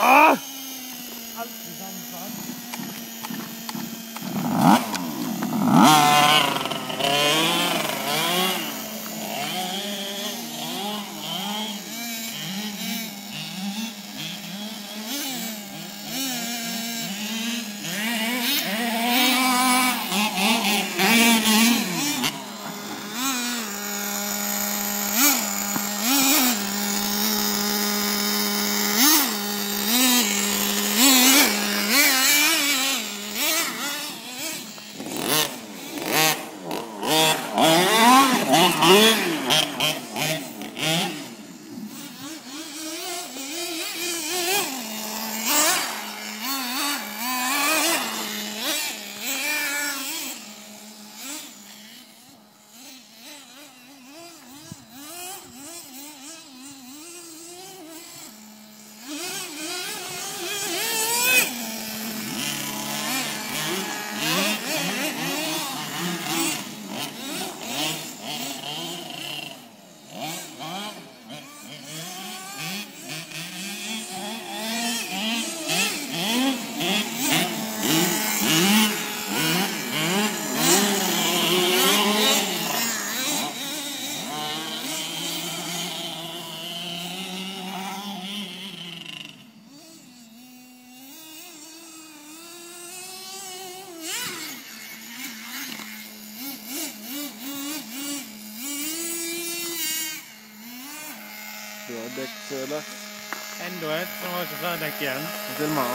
啊！Røddekkslaks. Enda et som har ikke røddekk igjen. Del mer.